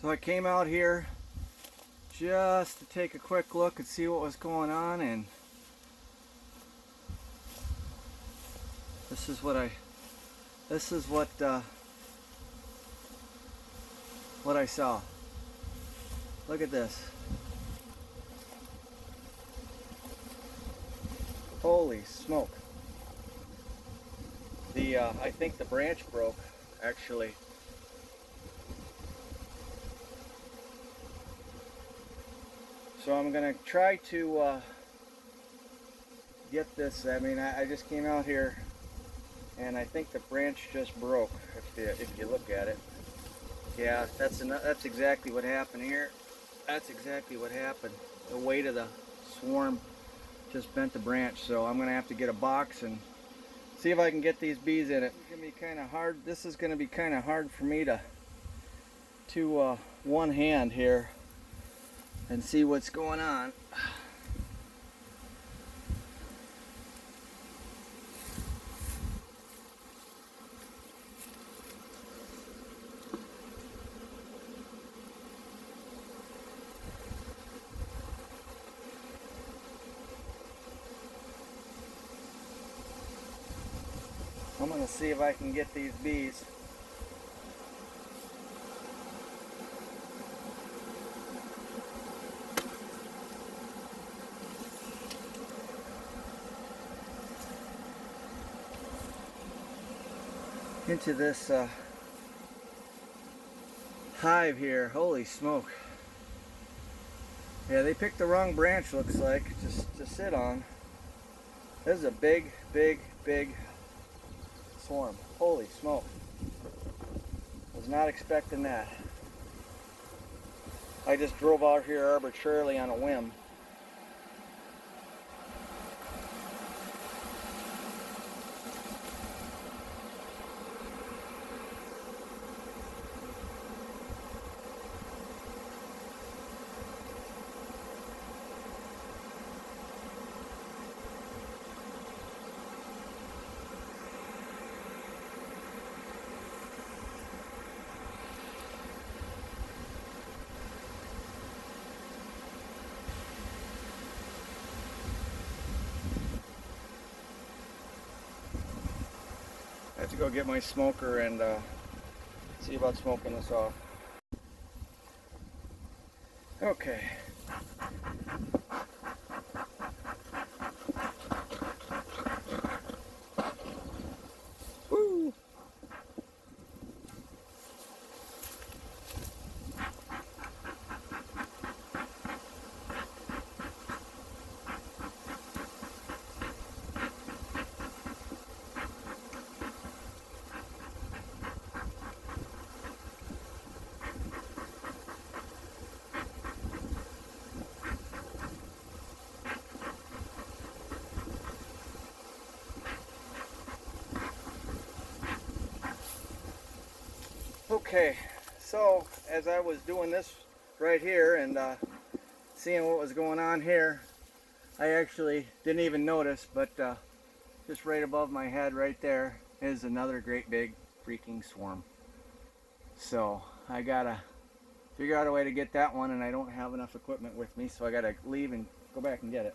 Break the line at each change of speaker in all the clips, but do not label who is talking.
So I came out here just to take a quick look and see what was going on and this is what I this is what uh, what I saw. Look at this. Holy smoke. The uh, I think the branch broke actually. So I'm gonna try to uh, get this. I mean, I, I, just came out here, and I think the branch just broke. If you if you look at it, yeah, that's enough, that's exactly what happened here. That's exactly what happened. The weight of the swarm just bent the branch. So I'm gonna have to get a box and see if I can get these bees in it. It's gonna be kind of hard. This is gonna be kind of hard for me to to uh, one hand here and see what's going on. I'm going to see if I can get these bees. Into this uh, hive here. Holy smoke. Yeah, they picked the wrong branch, looks like, just to sit on. This is a big, big, big swarm. Holy smoke. Was not expecting that. I just drove out here arbitrarily on a whim. Have to go get my smoker and uh, see about smoking this off. Okay. Okay, so as I was doing this right here and uh, seeing what was going on here, I actually didn't even notice, but uh, just right above my head right there is another great big freaking swarm. So I gotta figure out a way to get that one and I don't have enough equipment with me, so I gotta leave and go back and get it.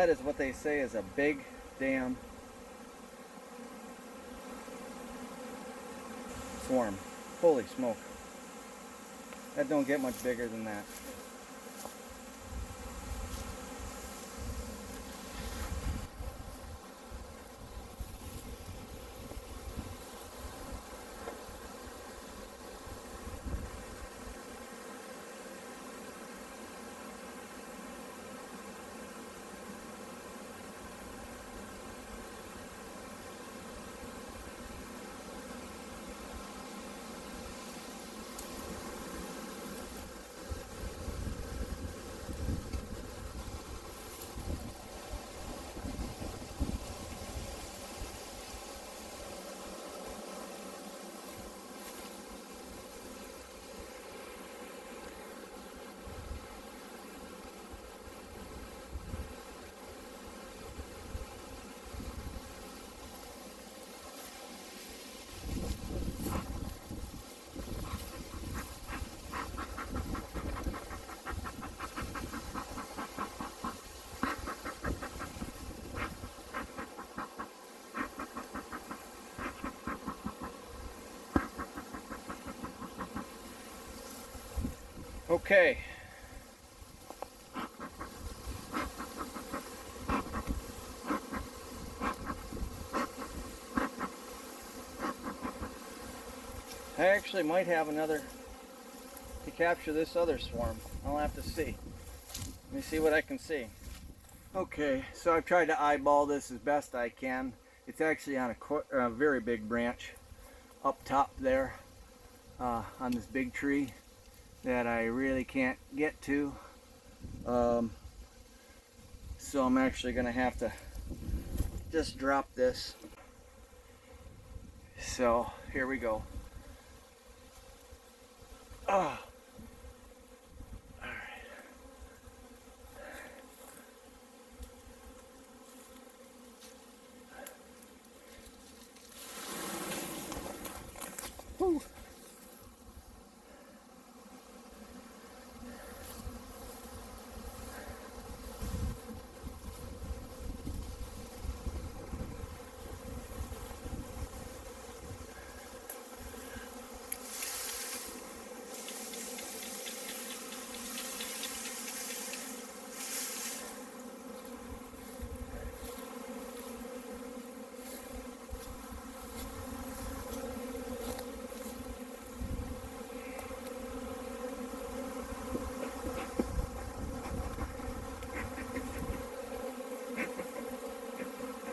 That is what they say is a big damn swarm. Holy smoke. That don't get much bigger than that. Okay. I actually might have another to capture this other swarm. I'll have to see. Let me see what I can see. Okay, so I've tried to eyeball this as best I can. It's actually on a, a very big branch up top there uh, on this big tree that I really can't get to. Um, so I'm actually going to have to just drop this. So here we go. Ah.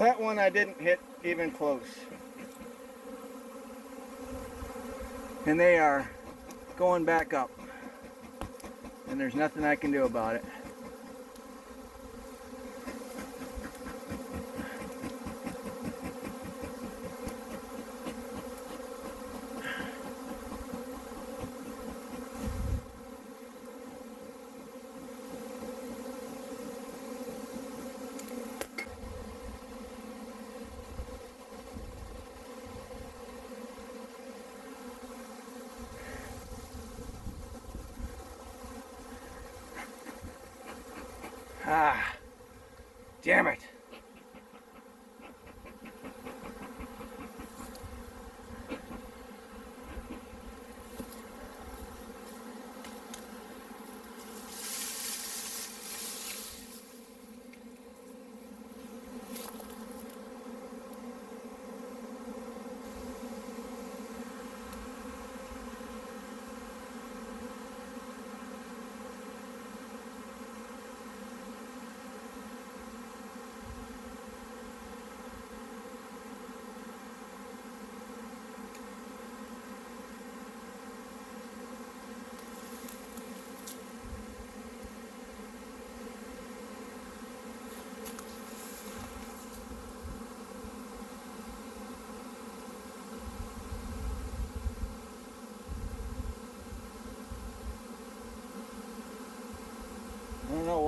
That one I didn't hit even close. And they are going back up. And there's nothing I can do about it. Ah, damn it.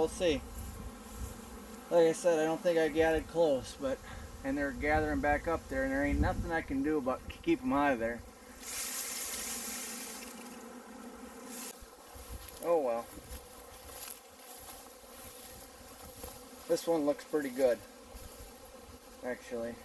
We'll see. Like I said, I don't think I got it close, but and they're gathering back up there, and there ain't nothing I can do about keep them out of there. Oh well. This one looks pretty good, actually.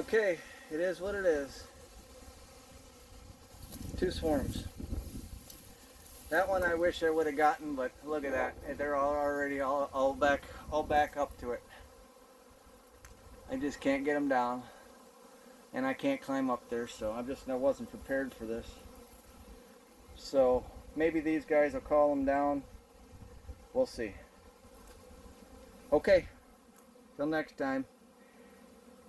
Okay, it is what it is. Two swarms. That one I wish I would have gotten, but look at that. They're all already all, all back all back up to it. I just can't get them down. And I can't climb up there, so I'm just I wasn't prepared for this. So maybe these guys will call them down. We'll see. Okay. Till next time.